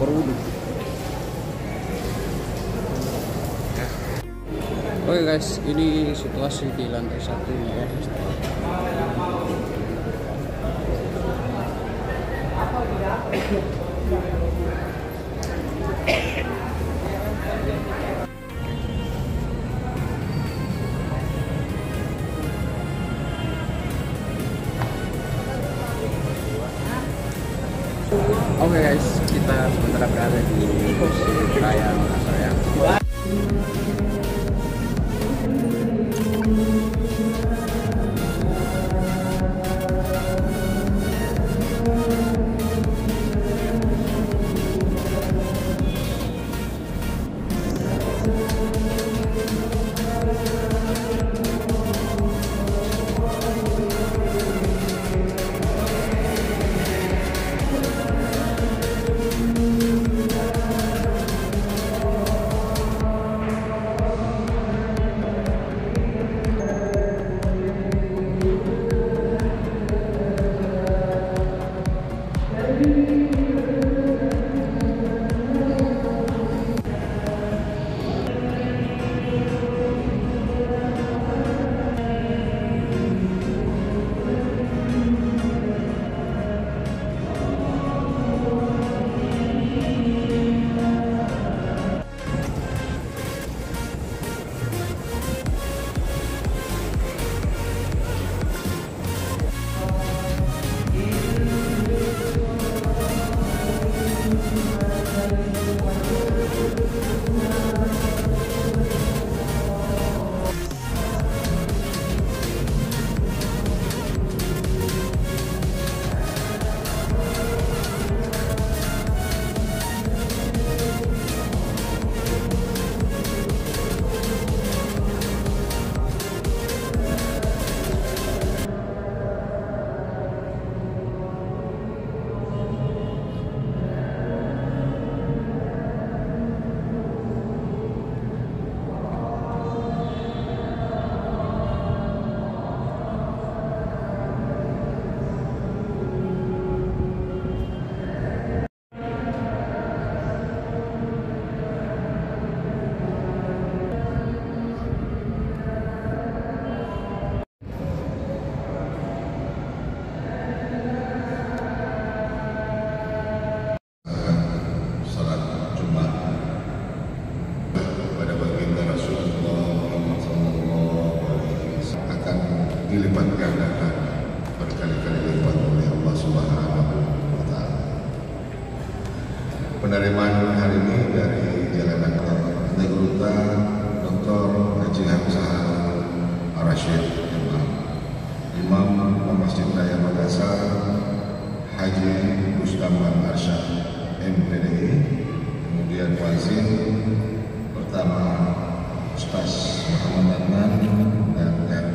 berwudu. Oke guys, ini situasi di lantai satu ya. Oke guys, kita sementara berada di dilipat gandakan berkali-kali lipat oleh Allah Subhanahu wa taala. Penerimaan hari ini dari Jalan Akbar Negruta Dr. Haji Hamzah Ar-Rashid Imam Imam Masjid Raya Makassar Haji Mustafa Arsyad MPDI kemudian wazir pertama Ustaz Muhammad Adnan dan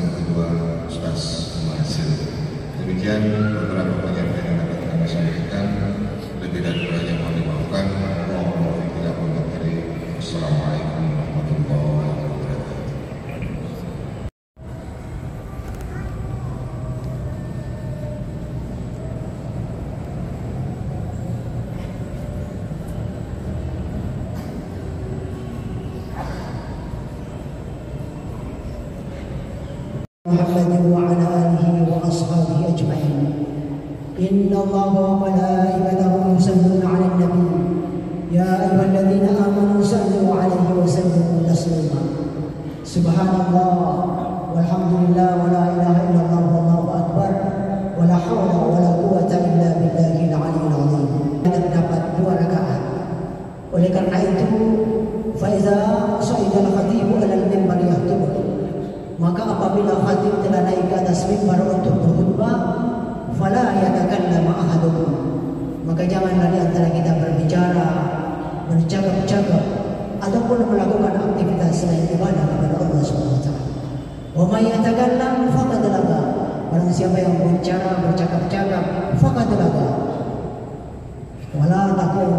kedua Ustaz Masir demikian beberapa penyampaian إن الله وملائكته يصلون على النبي. يا أيها الذين آمنوا صلوا عليه وسلموا تسليما. سبحان الله والحمد لله ولا إله إلا الله والله أكبر. ولا حول ولا قوة إلا بالله العلي العظيم. terdapat dua rakaat oleh karena itu faiza sa'idal khatibu alal mimbar yahtub maka apabila khatib telah naik ke atas mimbar untuk berkhutbah wa may yatakallam faqad laga barang siapa yang berbicara bercakap-cakap faqad laga wala takun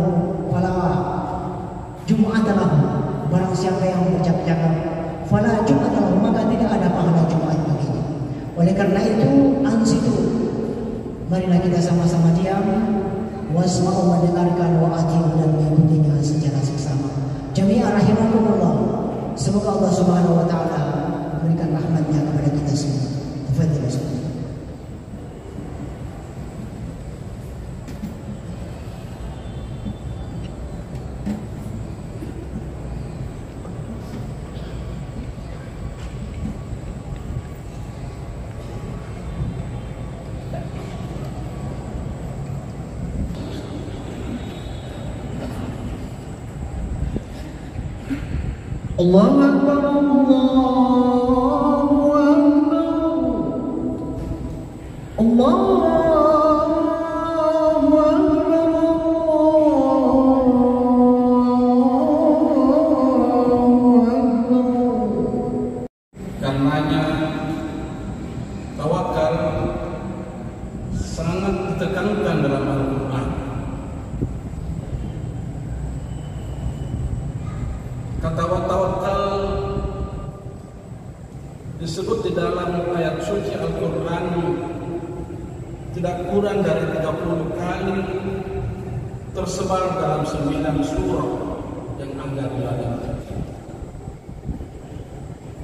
fala Jumat lahu barang siapa yang bercakap-cakap fala Jumat lahu maka pada pahala Jumat baginya. Oleh karena itu, ansitu. Marilah kita sama-sama diam, wasma'u mendengarkan wa dan mengikutinya secara seksama. Jami'an rahimakumullah. Semoga Allah Subhanahu الله أكبر الله Kata tawakal disebut di dalam ayat suci Al-Quran tidak kurang dari 30 kali tersebar dalam 9 surah yang di langit.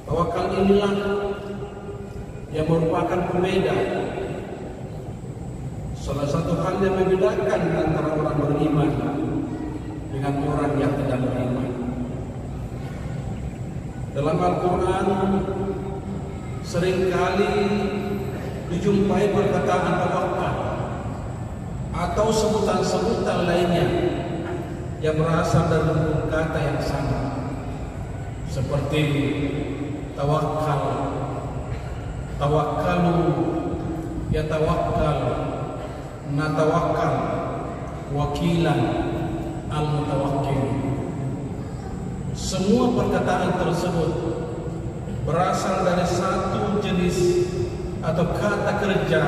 Tawakal inilah yang merupakan pembeda Salah satu hal yang membedakan antara orang beriman dengan orang yang tidak beriman Dalam Al-Quran sering kali dijumpai perkataan tawakal atau sebutan-sebutan lainnya yang berasal dari kata yang sama. Seperti tawakal tawakkalu ya tawakkal natawakkal wakilan semua perkataan tersebut berasal dari satu jenis atau kata kerja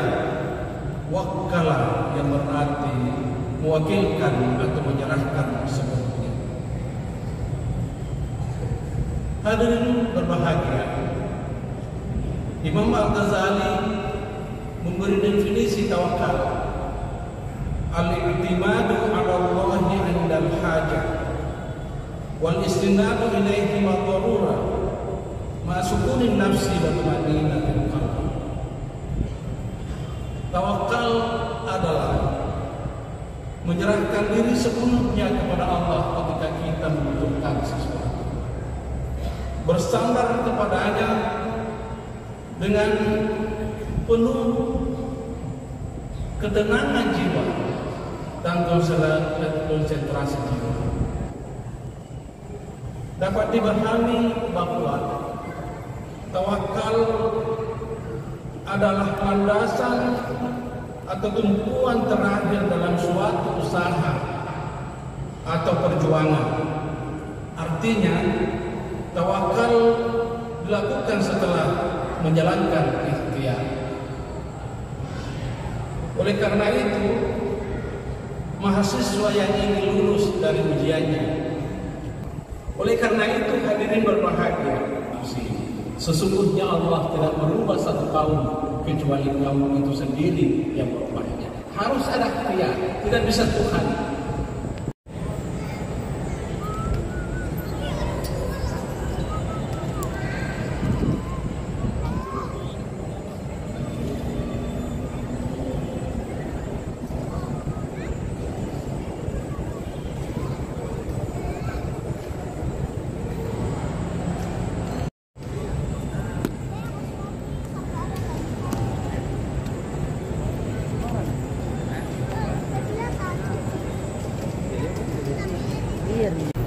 wakala yang berarti mewakilkan atau menyerahkan sepenuhnya Hadirin berbahagia. Imam Al-Ghazali memberi definisi tawakal. Al-i'timadu 'ala Allah 'inda al-hajah wal istinadu ilaihi ma darura ma sukunin nafsi wa tumaninatil qalbi. Tawakal adalah menyerahkan diri sepenuhnya kepada Allah ketika kita membutuhkan sesuatu bersandar kepadanya dengan penuh ketenangan jiwa dan konsentrasi jiwa. Dapat dipahami bahwa tawakal adalah landasan atau tumpuan terakhir dalam suatu usaha atau perjuangan. Artinya, Tawakal dilakukan setelah menjalankan ikhtiar. Oleh karena itu, mahasiswa yang ingin lulus dari ujiannya. Oleh karena itu, hadirin berbahagia. Sesungguhnya Allah tidak merubah satu kaum kecuali kaum itu sendiri yang berubahnya. Harus ada ikhtiar, tidak bisa Tuhan. 店里